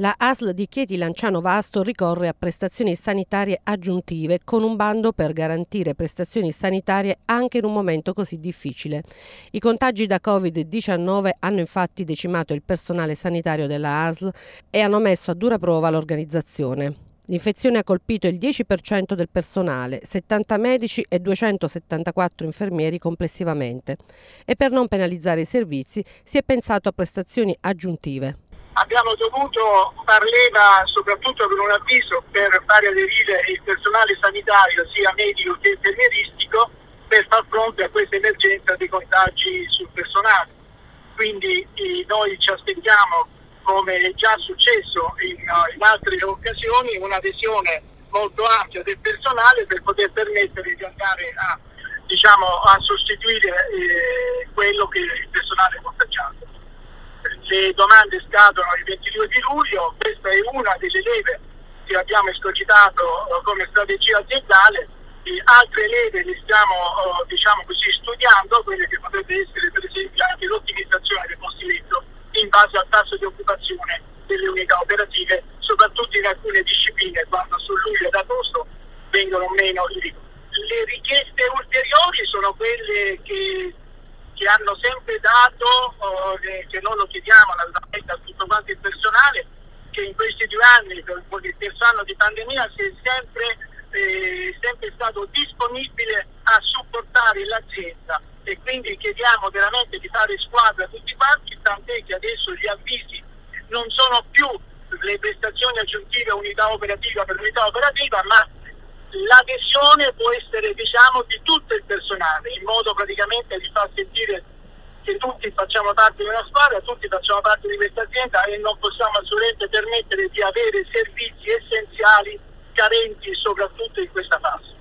La ASL di Chieti Lanciano Vasto ricorre a prestazioni sanitarie aggiuntive con un bando per garantire prestazioni sanitarie anche in un momento così difficile. I contagi da Covid-19 hanno infatti decimato il personale sanitario della ASL e hanno messo a dura prova l'organizzazione. L'infezione ha colpito il 10% del personale, 70 medici e 274 infermieri complessivamente. E per non penalizzare i servizi si è pensato a prestazioni aggiuntive abbiamo dovuto far leva soprattutto per un avviso per fare aderire il personale sanitario sia medico che infermieristico per far fronte a questa emergenza dei contagi sul personale. Quindi eh, noi ci aspettiamo, come è già successo in, in altre occasioni, un'adesione molto ampia del personale per poter permettere di andare a, diciamo, a sostituire eh, quello che le domande scadono il 22 di luglio, questa è una delle leve che abbiamo escogitato eh, come strategia aziendale, e altre leve le stiamo eh, diciamo così, studiando, quelle che potrebbe essere per esempio anche l'ottimizzazione del posti letto in base al tasso di occupazione delle unità operative, soprattutto in alcune discipline quando su luglio ed agosto vengono meno i. Le richieste ulteriori sono quelle che che hanno sempre dato, oh, che noi lo chiediamo naturalmente a tutto quanto il personale, che in questi due anni, con il terzo anno di pandemia, si è sempre, eh, sempre stato disponibile a supportare l'azienda. E quindi chiediamo veramente di fare squadra tutti quanti, tant'è che adesso gli avvisi non sono più le prestazioni aggiuntive unità operativa per unità operativa, ma l'adesione può essere diciamo, di tutto il personale, in modo praticamente di far sentire che tutti facciamo parte di una squadra, tutti facciamo parte di questa azienda e non possiamo assolutamente permettere di avere servizi essenziali carenti soprattutto in questa fase.